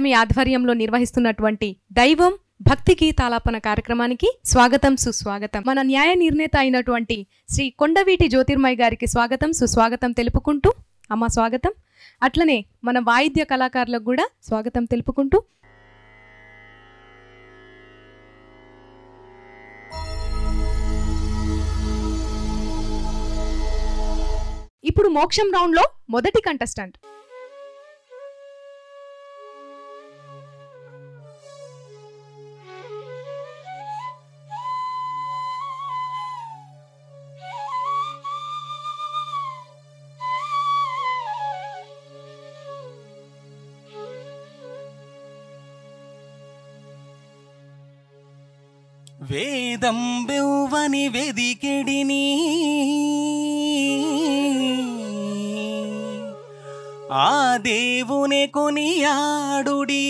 Academy ఆధ్వర్యంలో నిర్వహిస్తున్నటువంటి దైవం భక్తి గీతాలాపన కార్యక్రమానికి స్వాగతం సుస్వాగతం. మన న్యాయ నిర్ణేత అయినటువంటి శ్రీ కొండవీటి జ్యోతిర్మయ్య గారికి స్వాగతం సుస్వాగతం తెలుపుకుంటూ అమ్మ స్వాగతం. అట్లనే మన వాయిద్య కళాకారులకు కూడా స్వాగతం తెలుపుకుంటూ. ఇప్పుడు మోక్షం రౌండ్లో మొదటి కంటెస్టెంట్. వేదం బెవ్వని వెదికెడిని ఆ దేవుని కొనియాడుడి.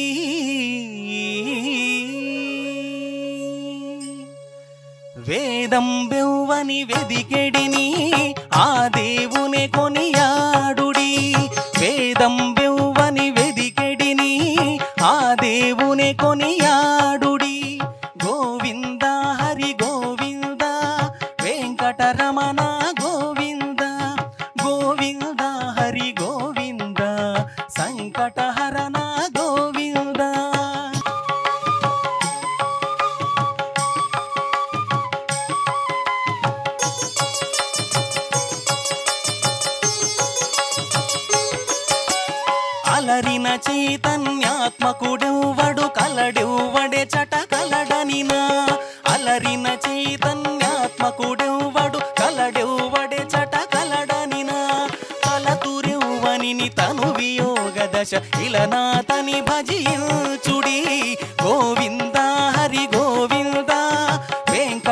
వేదం బెవ్వని వెదికెడిని ఆ దేవుని కొనియాడుడి. వేదం బెవ్వని వెదికెడిని ఆ దేవుని కొని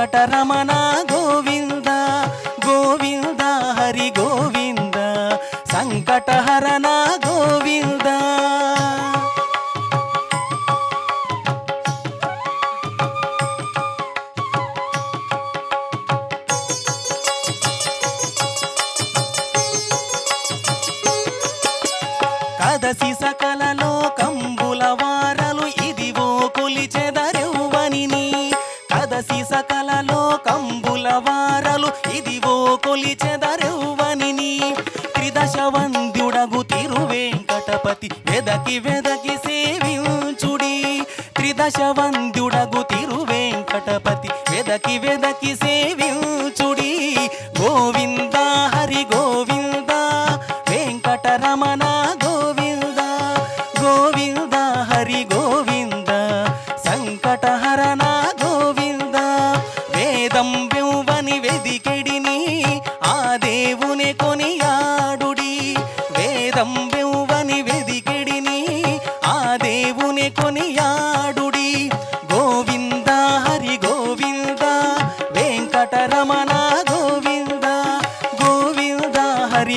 వెంకటరమణ గోవింద గోవింద హరి గోవింద సంకటహరణ గోవింద వెదకి వెదకి సేవించుడి. త్రిదశ వంద్యుడగు తిరువేంకటపతి వెదకి వెదకి సేవించుడి. గోవింద హరి గోవింద వెంకటరమణ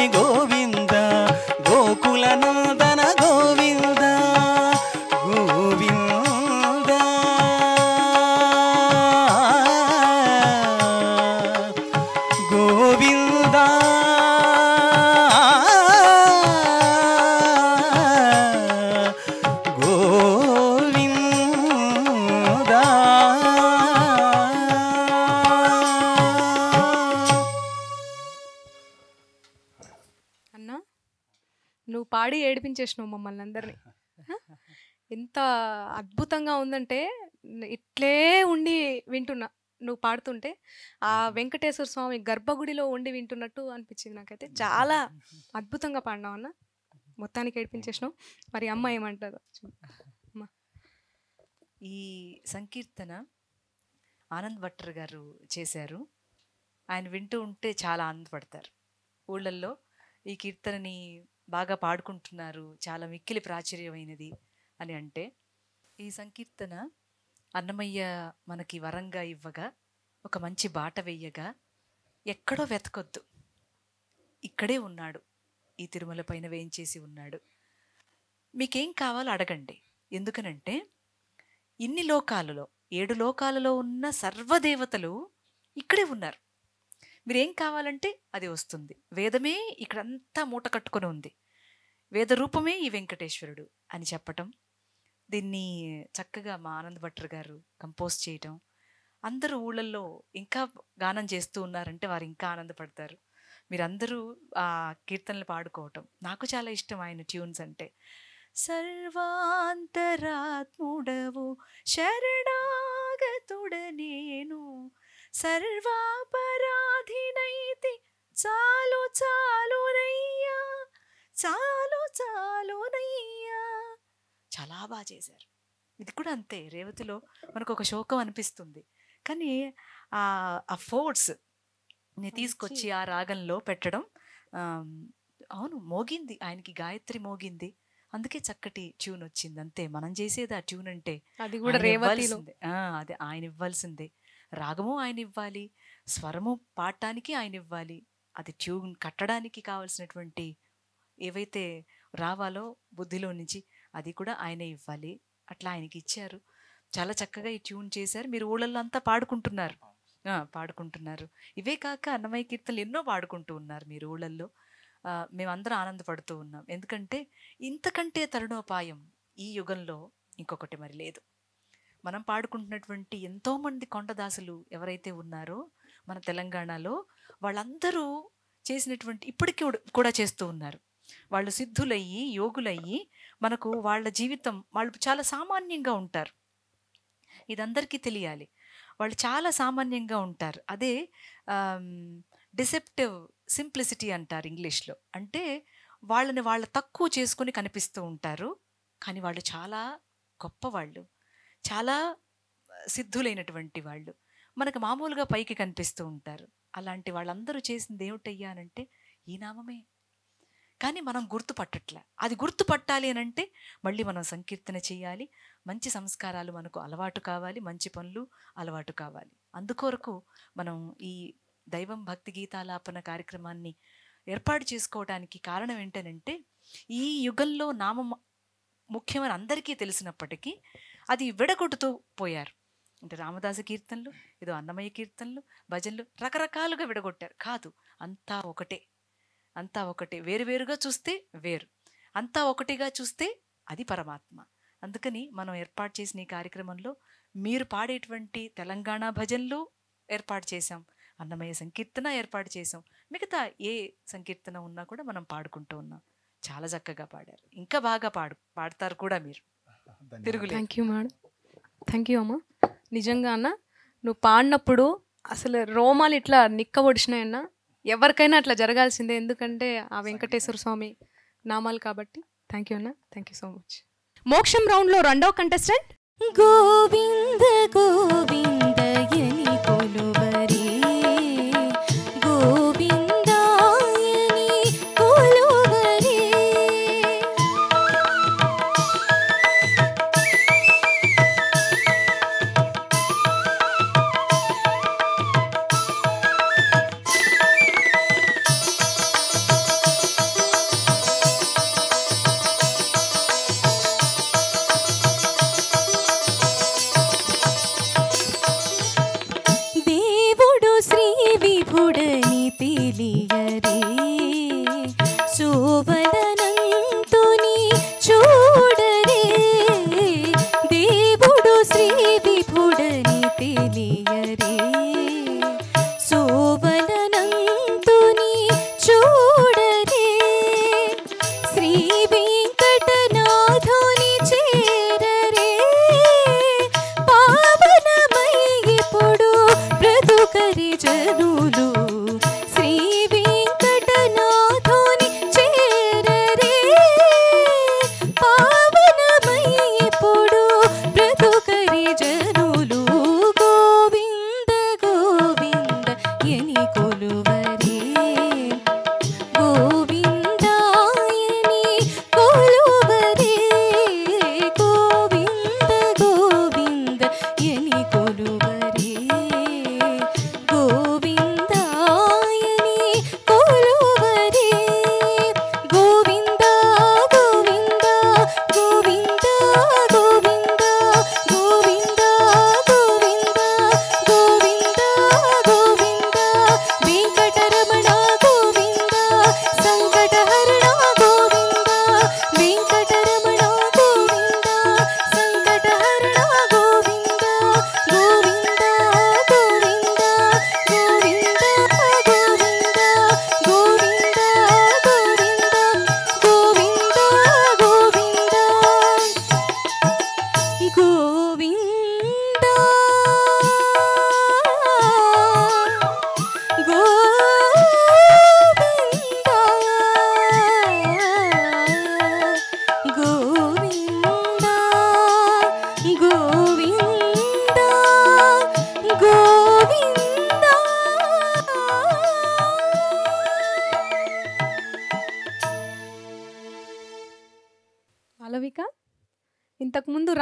హరి పాడి ఏడిపించేసినావు మమ్మల్ని అందరినీ? ఎంత అద్భుతంగా ఉందంటే ఇట్లే ఉండి వింటున్నా. నువ్వు పాడుతుంటే ఆ వెంకటేశ్వర స్వామి గర్భగుడిలో ఉండి వింటున్నట్టు అనిపించింది నాకైతే. చాలా అద్భుతంగా పాడినావు అన్న. మొత్తానికి ఏడిపించేసినావు. మరి అమ్మ ఏమంటారు ఈ సంకీర్తన ఆనంద్ భట్టర్ గారు చేశారు. ఆయన వింటూ ఉంటే చాలా ఆనందపడతారు. ఊళ్ళల్లో ఈ కీర్తనని బాగా పాడుకుంటున్నారు. చాలా మిక్కిలి ప్రాచుర్యమైనది అని అంటే ఈ సంకీర్తన అన్నమయ్య మనకి వరంగా ఇవ్వగా ఒక మంచి బాట వెయ్యగా ఎక్కడో వెతకొద్దు. ఇక్కడే ఉన్నాడు. ఈ తిరుమల పైన వేయించేసి ఉన్నాడు. మీకేం కావాలో అడగండి. ఎందుకనంటే ఇన్ని లోకాలలో ఏడు లోకాలలో ఉన్న సర్వదేవతలు ఇక్కడే ఉన్నారు. మీరేం కావాలంటే అది వస్తుంది. వేదమే ఇక్కడంతా మూట కట్టుకొని ఉంది. వేదరూపమే ఈ వెంకటేశ్వరుడు అని చెప్పటం దీన్ని చక్కగా మా ఆనంద్ భట్టర్ గారు కంపోజ్ చేయటం అందరూ ఊళ్ళల్లో ఇంకా గానం చేస్తూ ఉన్నారంటే వారు ఇంకా ఆనందపడతారు. మీరందరూ ఆ కీర్తనలు పాడుకోవటం నాకు చాలా ఇష్టం ఆయన ట్యూన్స్ అంటే. సర్వాంతరాత్ముడవు శరణాగతుడ నేను సర్వాపరాధినైతి చాలు చాలునయ్యా చాలు చాలా బాగా చేశారు. ఇది కూడా అంతే రేవతిలో మనకు ఒక శోకం అనిపిస్తుంది. కానీ ఆ ఫోర్స్ని తీసుకొచ్చి ఆ రాగంలో పెట్టడం అవును మోగింది ఆయనకి గాయత్రి మోగింది. అందుకే చక్కటి ట్యూన్ వచ్చింది అంతే. మనం చేసేది ఆ ట్యూన్ అంటే అది కూడా. ఆ, అదే ఆయన ఇవ్వాల్సిందే. రాగము ఆయన ఇవ్వాలి స్వరము పాడటానికి ఆయన ఇవ్వాలి. అది ట్యూన్ కట్టడానికి కావాల్సినటువంటి ఏవైతే రావాలో బుద్ధిలో నుంచి అది కూడా ఆయనే ఇవ్వాలి. అట్లా ఆయనకి ఇచ్చారు. చాలా చక్కగా ఈ ట్యూన్ చేశారు. మీరు ఊళ్ళల్లో అంతా పాడుకుంటున్నారు పాడుకుంటున్నారు. ఇవే కాక అన్నమయ్య కీర్తనలు ఎన్నో పాడుకుంటూ ఉన్నారు మీరు ఊళ్ళల్లో. మేమందరం ఆనందపడుతూ ఉన్నాం. ఎందుకంటే ఇంతకంటే తరుణోపాయం ఈ యుగంలో ఇంకొకటి మరి లేదు. మనం పాడుకుంటున్నటువంటి ఎంతోమంది కొండదాసులు ఎవరైతే ఉన్నారో మన తెలంగాణలో వాళ్ళందరూ చేసినటువంటి ఇప్పటికీ కూడా- కూడా చేస్తూ ఉన్నారు. వాళ్ళు సిద్ధులయ్యి యోగులయ్యి మనకు వాళ్ళ జీవితం వాళ్ళు చాలా సామాన్యంగా ఉంటారు. ఇదందరికీ తెలియాలి. వాళ్ళు చాలా సామాన్యంగా ఉంటారు. అదే డిసెప్టివ్ సింప్లిసిటీ అంటారు ఇంగ్లీష్లో. అంటే వాళ్ళని వాళ్ళ తక్కువ చేసుకుని కనిపిస్తూ ఉంటారు. కానీ వాళ్ళు చాలా గొప్పవాళ్ళు. చాలా సిద్ధులైనటువంటి వాళ్ళు. మనకు మామూలుగా పైకి కనిపిస్తూ ఉంటారు. అలాంటి వాళ్ళందరూ చేసింది ఏమిటయ్యానంటే ఈ నామమే. కానీ మనం గుర్తుపట్టట్లే. అది గుర్తుపట్టాలి అని అంటే మళ్ళీ మనం సంకీర్తన చేయాలి. మంచి సంస్కారాలు మనకు అలవాటు కావాలి. మంచి పనులు అలవాటు కావాలి. అందుకొరకు మనం ఈ దైవం భక్తి గీతాలాపన కార్యక్రమాన్ని ఏర్పాటు చేసుకోవడానికి కారణం ఏంటనంటే ఈ యుగంలో నామం ముఖ్యమని అందరికీ తెలిసినప్పటికీ అది విడగొట్టుతూ పోయారు. అంటే రామదాస కీర్తనలు ఏదో అన్నమయ్య కీర్తనలు భజనలు రకరకాలుగా విడగొట్టారు. కాదు అంతా ఒకటే. అంతా ఒకటే. వేరువేరుగా చూస్తే వేరు. అంతా ఒకటిగా చూస్తే అది పరమాత్మ. అందుకని మనం ఏర్పాటు చేసిన ఈ కార్యక్రమంలో మీరు పాడేటువంటి తెలంగాణ భజనలు ఏర్పాటు చేశాం. అన్నమయ్య సంకీర్తన ఏర్పాటు చేశాం. మిగతా ఏ సంకీర్తన ఉన్నా కూడా మనం పాడుకుంటూ ఉన్నాం. చాలా చక్కగా పాడారు. ఇంకా బాగా పాడు పాడతారు కూడా మీరు. తిరుగులేదు. Thank you madam thank you అమ్మ. నిజంగా అన్న నువ్వు పాడినప్పుడు అసలు రోమాలు ఇట్లా నిక్క ఒడిచినాయన్న ఎవరికైనా అట్లా జరగాల్సిందే. ఎందుకంటే ఆ వెంకటేశ్వర స్వామి నామాలు కాబట్టి. థ్యాంక్ యూ అన్న. థ్యాంక్ యూ సో మచ్ మోక్షం రౌండ్లో రెండో కంటెస్టెంట్ గోవింద గోవిందయని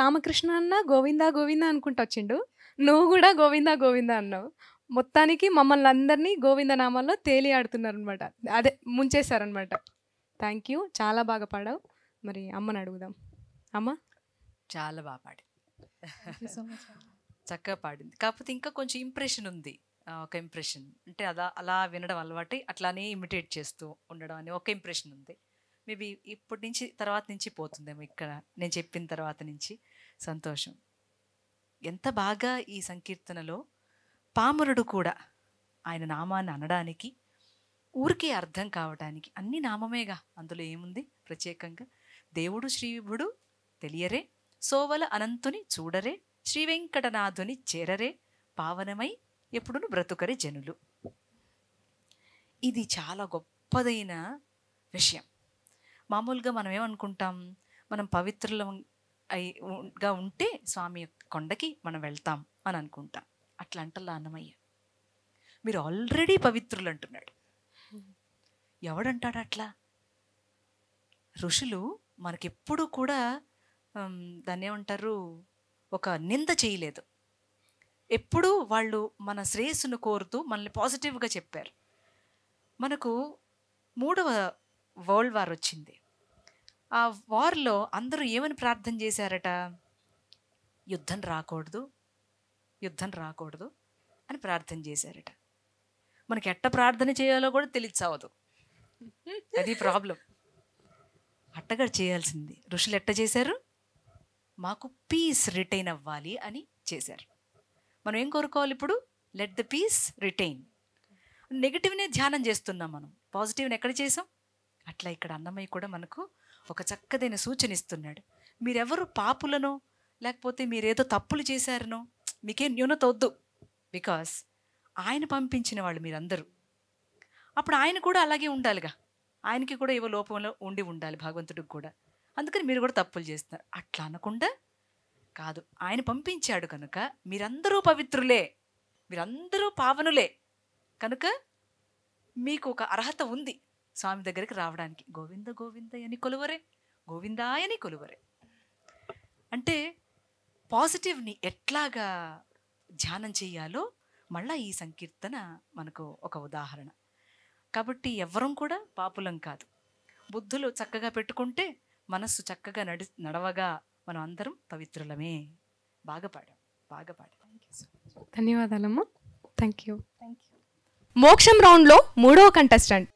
రామకృష్ణ అన్న గోవిందా గోవిందా అనుకుంటూ వచ్చిండు. నువ్వు కూడా గోవిందా గోవిందా అన్నావు. మొత్తానికి మమ్మల్ని అందరినీ గోవింద నామాల్లో తేలి ఆడుతున్నారనమాట అదే ముంచేశారనమాట థ్యాంక్ యూ చాలా బాగా పాడావు. మరి అమ్మని అడుగుదాం. అమ్మ? చాలా బాగా పాడింది చక్కగా పాడింది. కాకపోతే ఇంకా కొంచెం ఇంప్రెషన్ ఉంది. ఒక ఇంప్రెషన్ అంటే అలా అలా వినడం అలవాటు అట్లానే ఇమిటేట్ చేస్తూ ఉండడం అని ఒక ఇంప్రెషన్ ఉంది. మేబీ ఇప్పటి నుంచి తర్వాత నుంచి పోతుందేమో ఇక్కడ. నేను చెప్పిన తర్వాత నుంచి. సంతోషం. ఎంత బాగా ఈ సంకీర్తనలో పామరుడు కూడా ఆయన నామాన్ని అనడానికి ఊరికే అర్థం కావటానికి అన్ని నామమేగా అందులో ఏముంది? ప్రత్యేకంగా దేవుడు శ్రీవిభుడు తెలియరే సోవల అనంతుని చూడరే శ్రీవెంకటనాథుని చేరరే పావనమై ఎప్పుడును బ్రతుకరే జనులు. ఇది చాలా గొప్పదైన విషయం. మామూలుగా మనం ఏమనుకుంటాం మనం పవిత్రులం గా ఉంటే స్వామి కొండకి మనం వెళ్తాం అని అనుకుంటాం. అట్లా అంటల్లా అన్నమయ్య. మీరు ఆల్రెడీ పవిత్రులు అంటున్నాడు. ఎవడంటాడు అట్లా? ఋషులు మనకెప్పుడు కూడా దాన్ని ఏమంటారు ఒక నింద చేయలేదు. ఎప్పుడూ వాళ్ళు మన శ్రేయస్సును కోరుతూ మనల్ని పాజిటివ్గా చెప్పారు. మనకు మూడవ వరల్డ్ వార్ వచ్చింది. ఆ వార్లో అందరూ ఏమని ప్రార్థన చేశారట? యుద్ధం రాకూడదు. యుద్ధం రాకూడదు అని ప్రార్థన చేశారట. మనకి ఎట్ట ప్రార్థన చేయాలో కూడా తెలియచావదు అది ప్రాబ్లం. అట్టగా చేయాల్సింది. ఋషులు ఎట్ట చేశారు? మాకు పీస్ రిటైన్ అవ్వాలి అని చేశారు. మనం ఏం కోరుకోవాలి ఇప్పుడు? Let the peace retain. నెగిటివ్నే ధ్యానం చేస్తున్నాం మనం. పాజిటివ్ని ఎక్కడ చేసాం? అట్లా ఇక్కడ అన్నమయ్య కూడా మనకు ఒక చక్కదైన సూచన ఇస్తున్నాడు మీరెవరు పాపులనో లేకపోతే మీరేదో తప్పులు చేశారనో మీకేం న్యూనత వద్దు. బికాస్ ఆయన పంపించిన వాళ్ళు మీరందరూ. అప్పుడు ఆయన కూడా అలాగే ఉండాలిగా. ఆయనకి కూడా ఏవో లోపంలో ఉండి ఉండాలి భగవంతుడికి కూడా. అందుకని మీరు కూడా తప్పులు చేస్తున్నారు. అట్లా అనకుండా కాదు. ఆయన పంపించాడు కనుక మీరందరూ పవిత్రులే. మీరందరూ పావనులే. కనుక మీకు ఒక అర్హత ఉంది. స్వామి దగ్గరికి రావడానికి గోవింద గోవింద అని కొలువరే గోవిందాయని కొలువరే. అంటే పాజిటివ్ని ఎట్లాగా ధ్యానం చేయాలో మళ్ళా ఈ సంకీర్తన మనకు ఒక ఉదాహరణ. కాబట్టి ఎవ్వరం కూడా పాపులం కాదు. బుద్ధులు చక్కగా పెట్టుకుంటే మనస్సు చక్కగా నడి నడవగా మనం అందరం పవిత్రులమే. బాగా పాడాం బాగా పాడాం. ధన్యవాదాలమ్మా. థ్యాంక్ యూ మోక్షం రౌండ్లో మూడవ కంటెస్టెంట్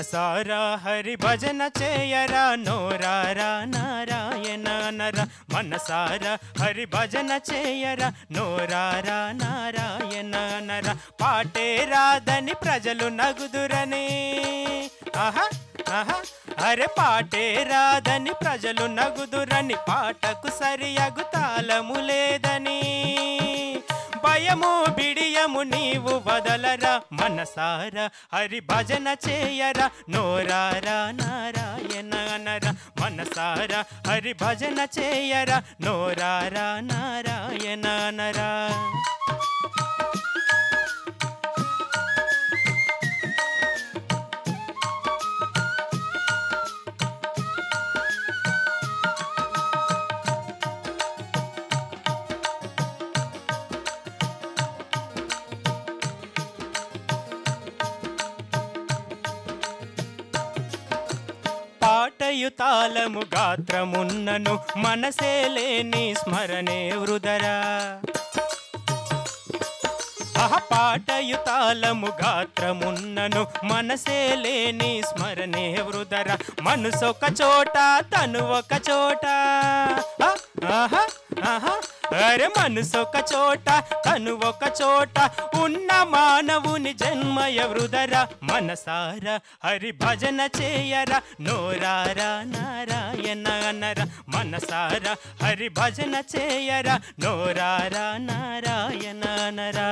మనసారా హరి భజన చేయరా నోరారా నారాయణ నర. మనసారా హరి భజన చేయరా నోరారా నారాయణ నర. పాటే రాదని ప్రజలు నగుదురని. ఆహా ఆహా. అరే పాటే రాదని ప్రజలు నగుదురని. పాటకు సరియగు తాళము లేదని. భయము బిడియము నీవు వదలరా. మనసారా హరి భజన చేయరా. నోరారా నారాయణ అనరా. మనసారా హరి భజన చేయరా. నోరారా నారాయణ అనరా. హృదయుతాళము గాత్రమున్నను మనసే లేని స్మరణే వృదరా అహ గాత్రమున్నను మనసే లేని స్మరణే వృదర మనసొక చోట తను ఒక చోట ఆహా ఆహా అరే ఒక చోట తను ఒక చోట ఉన్న మానవుని జన్మయ వృదరా మనసార హరి భజన చేయర? నోరారా నారాయణ నర మనసార హరి భజన చేయర? నోరారా నారాయణ అనరా?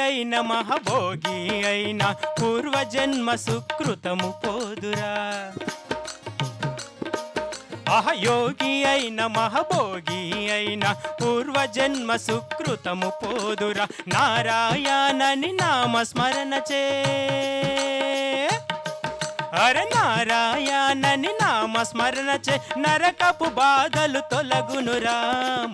అయిన మహభోగి అయిన పూర్వజన్మ సుకృతము పోదురా. అహయోగి అయిన మహభోగి అయిన పూర్వజన్మ సుకృతము పోదురా. నారాయణని నామస్మరణ చే హర నారాయణని నామస్మరణ చే నరకపు బాధలు తొలగునురా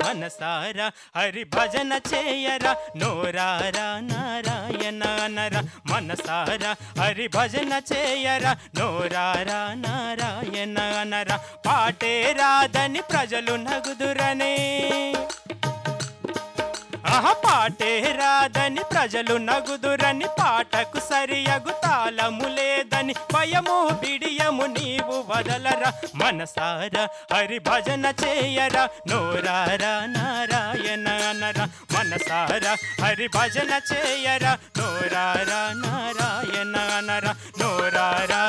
మనసారా హరి భజన చేయరా నోరారా నారాయణ నర మనసారా హరి భజన చేయరా నోరారా నారాయణ నర. పాటే రాదని ప్రజలు నగుదురనే ఆహ పాటే రాదని ప్రజలు నగుదురని పాటకు సరియగు తాళము లేదని భయము బిడియము నీవు వదలరా మనసారా హరి భజన చేయరా నోరారా నారాయణ నర మనసారా హరి భజన చేయరా నోరారా నారాయణ నర నోరారా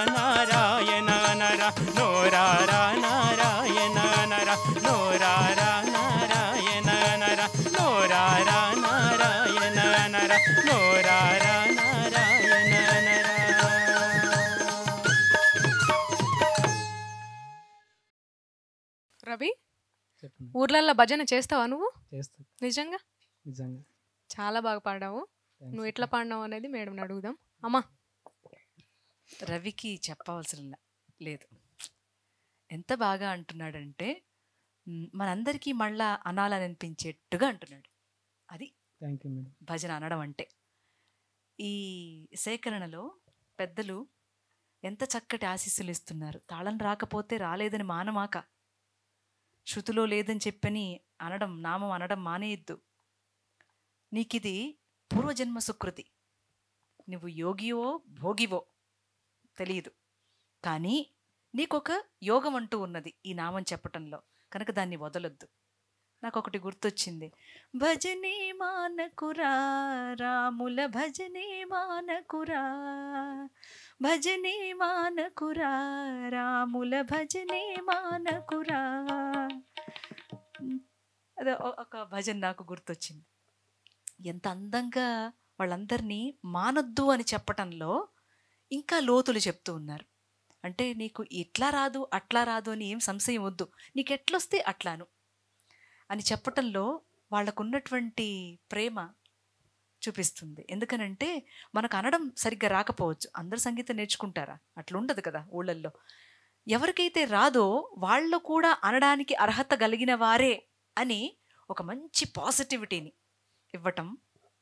రవి ఊర్లల్లో భజన చేస్తావా నువ్వు? చేస్తా. నిజంగా? నిజంగా. చాలా బాగా పాడావు. నువ్వు ఎట్లా పాడినావు అనేది మేడం అడుగుదాం. అమ్మా. రవికి చెప్పవలసిన లేదు. ఎంత బాగా అంటున్నాడంటే మనందరికీ మళ్ళా అనాలని అనిపించేట్టుగా అంటున్నాడు. అది థ్యాంక్ యూ మేడం భజన అనడం అంటే. ఈ సేకరణలో పెద్దలు ఎంత చక్కటి ఆశీస్సులు ఇస్తున్నారు. తాళం రాకపోతే రాలేదని మానమాక. శృతిలో లేదని చెప్పని అనడం నామం అనడం మానేయద్దు. నీకిది పూర్వజన్మ సుకృతి. నువ్వు యోగివో భోగివో తెలియదు కానీ నీకొక యోగం అంటూ ఉన్నది ఈ నామం చెప్పటంలో. కనుక దాన్ని వదలొద్దు. నాకు ఒకటి గుర్తొచ్చింది. భజనే మానకురా రాముల భజనే మానకురా భజనే మానకురా రాముల భజనే మానకురా. అదే ఒక భజన నాకు గుర్తొచ్చింది. ఎంత అందంగా వాళ్ళందరినీ మానొద్దు అని చెప్పటంలో ఇంకా లోతులు చెప్తూ ఉన్నారు. అంటే నీకు ఇట్లా రాదు అట్లా రాదు అని ఏం సంశయం వద్దు. నీకు ఎట్లొస్తే అట్లాను. అని చెప్పటంలో వాళ్ళకున్నటువంటి ప్రేమ చూపిస్తుంది. ఎందుకనంటే మనకు అనడం సరిగ్గా రాకపోవచ్చు. అందరు సంగీతం నేర్చుకుంటారా? అట్లా ఉండదు కదా ఊళ్ళల్లో. ఎవరికైతే రాదో వాళ్ళు కూడా అనడానికి అర్హత కలిగిన వారే అని ఒక మంచి పాజిటివిటీని ఇవ్వటం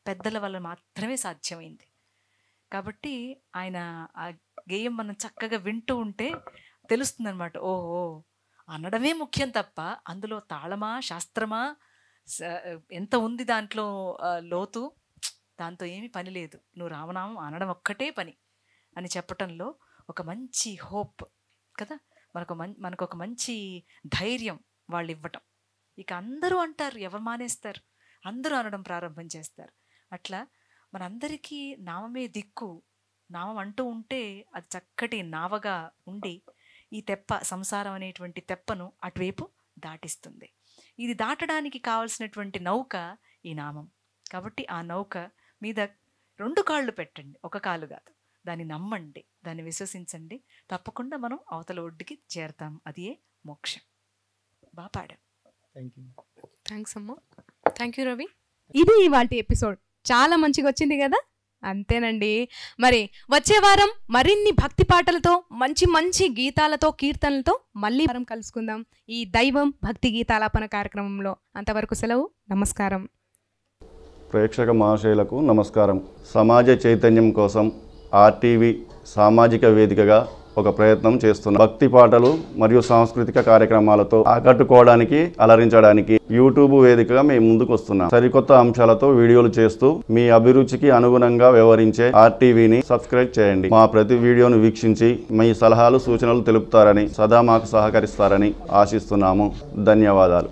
పెద్దల వల్ల మాత్రమే సాధ్యమైంది. కాబట్టి ఆయన ఆ గేయం మనం చక్కగా వింటూ ఉంటే తెలుస్తుందన్నమాట. ఓహో! అనడమే ముఖ్యం తప్ప అందులో తాళమా శాస్త్రమా ఎంత ఉంది దాంట్లో లోతు దాంతో ఏమీ పని లేదు. నువ్వు రామనామం అనడం ఒక్కటే పని అని చెప్పటంలో ఒక మంచి హోప్ కదా? మనకు మన్ మనకు ఒక మంచి ధైర్యం వాళ్ళు ఇవ్వటం ఇక అందరూ అంటారు ఎవరు మానేస్తారు? అందరూ అనడం ప్రారంభం చేస్తారు. అట్లా మనందరికీ నామమే దిక్కు. నామం అంటూ ఉంటే అది చక్కటి నావగా ఉండి ఈ తెప్ప సంసారం అనేటువంటి తెప్పను అటువైపు దాటిస్తుంది. ఇది దాటడానికి కావలసినటువంటి నౌక ఈ నామం. కాబట్టి ఆ నౌక మీద రెండు కాళ్ళు పెట్టండి. ఒక కాలు కాదు. దాన్ని నమ్మండి. దాన్ని విశ్వసించండి. తప్పకుండా మనం అవతల ఒడ్డుకి చేరతాం. అదే మోక్షం. బాగా పాడాం థ్యాంక్ యూ థ్యాంక్స్ అమ్మా. థ్యాంక్ యూ రవి ఇది ఇవాళ ఎపిసోడ్. చాలా మంచిగా వచ్చింది కదా? అంతేనండి. మరి వచ్చే వారం మరిన్ని భక్తి పాటలతో మంచి మంచి గీతాలతో కీర్తనలతో మళ్ళీ వారం కలుసుకుందాం. ఈ దైవం భక్తి గీతాలాపన కార్యక్రమంలో అంతవరకు సెలవు నమస్కారం. ప్రేక్షక మహాశయులకు నమస్కారం. సమాజ చైతన్యం కోసం ఆర్టీవీ సామాజిక వేదికగా ఒక ప్రయత్నం చేస్తున్నాం. భక్తి పాటలు మరియు సాంస్కృతిక కార్యక్రమాలతో ఆకట్టుకోవడానికి అలరించడానికి యూట్యూబ్ వేదికగా మేము ముందుకు వస్తున్నాం సరికొత్త అంశాలతో వీడియోలు చేస్తూ మీ అభిరుచికి అనుగుణంగా వ్యవహరించే ఆర్టీవీని సబ్స్క్రైబ్ చేయండి. మా ప్రతి వీడియోను వీక్షించి మీ సలహాలు సూచనలు తెలుపుతారని సదా మాకు సహకరిస్తారని ఆశిస్తున్నాము. ధన్యవాదాలు.